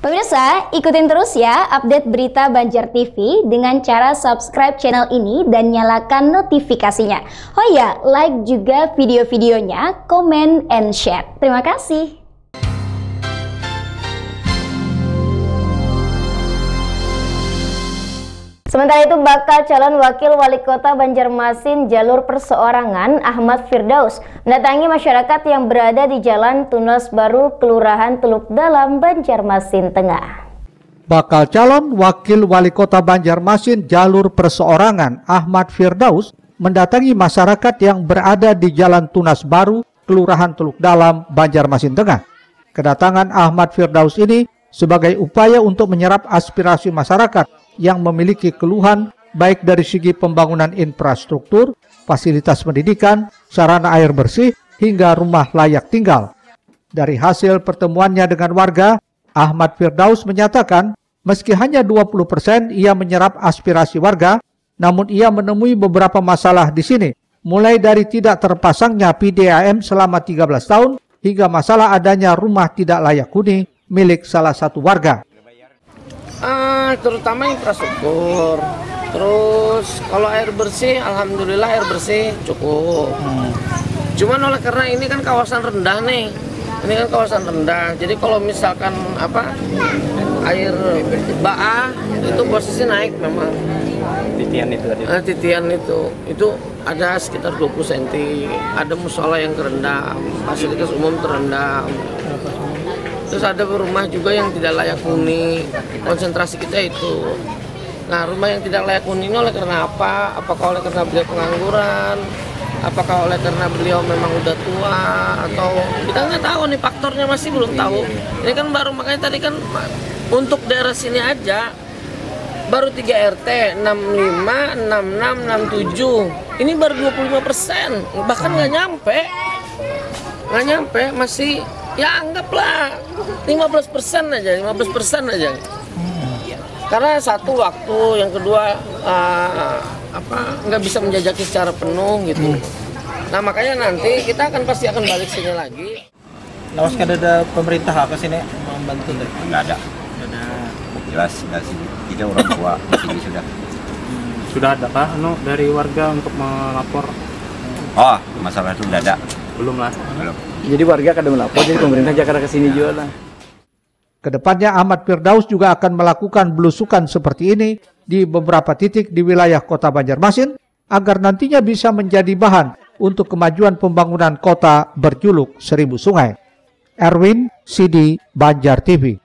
Pemirsa, ikutin terus ya update berita Banjar TV dengan cara subscribe channel ini dan nyalakan notifikasinya. Oh ya, like juga video-videonya, komen, and share. Terima kasih. Sementara itu bakal calon wakil wali kota Banjarmasin jalur perseorangan Ahmad Firdaus mendatangi masyarakat yang berada di Jalan Tunas Baru, Kelurahan Teluk Dalam, Banjarmasin Tengah. Bakal calon wakil wali kota Banjarmasin jalur perseorangan Ahmad Firdaus mendatangi masyarakat yang berada di Jalan Tunas Baru, Kelurahan Teluk Dalam, Banjarmasin Tengah. Kedatangan Ahmad Firdaus ini sebagai upaya untuk menyerap aspirasi masyarakat yang memiliki keluhan baik dari segi pembangunan infrastruktur, fasilitas pendidikan, sarana air bersih, hingga rumah layak tinggal. Dari hasil pertemuannya dengan warga, Ahmad Firdaus menyatakan meski hanya 20% ia menyerap aspirasi warga, namun ia menemui beberapa masalah di sini, mulai dari tidak terpasangnya PDAM selama 13 tahun hingga masalah adanya rumah tidak layak huni milik salah satu warga. Terutama infrastruktur. Terus kalau air bersih, alhamdulillah air bersih cukup. Hmm. Cuman oleh karena ini kan kawasan rendah nih, ini kan kawasan rendah. Jadi kalau misalkan apa air baa itu posisi naik memang. Titian itu tadi. Uh, titian itu itu ada sekitar 20 cm. Ada musola yang terendam, fasilitas umum terendam terus ada rumah juga yang tidak layak huni. Konsentrasi kita itu. Nah rumah yang tidak layak huni ini oleh karena apa? Apakah oleh karena beliau pengangguran? Apakah oleh karena beliau memang udah tua? Atau kita nggak tahu nih faktornya masih belum tahu. Ini kan baru makanya tadi kan untuk daerah sini aja baru 3 RT 65 66 67 ini baru 25 persen. Bahkan nggak nyampe. Nggak nyampe masih ya anggaplah 15 persen aja 15 persen aja karena satu waktu yang kedua uh, apa nggak bisa menjajaki secara penuh gitu nah makanya nanti kita akan pasti akan balik sini lagi Lawas kan ada pemerintah apa sini membantu deh? Nggak ada. ada. Jelas nggak sih. Kita orang tua di sini sudah. Hmm, sudah ada kah anu dari warga untuk melapor? Oh, masalah itu tidak ada. Belum lah. Belum. Jadi warga kadang melapor, jadi pemerintah Jakarta ke sini juga lah. Ke depannya Ahmad Firdaus juga akan melakukan belusukan seperti ini di beberapa titik di wilayah kota Banjarmasin agar nantinya bisa menjadi bahan untuk kemajuan pembangunan kota berjuluk Seribu Sungai. Erwin Sidi Banjar TV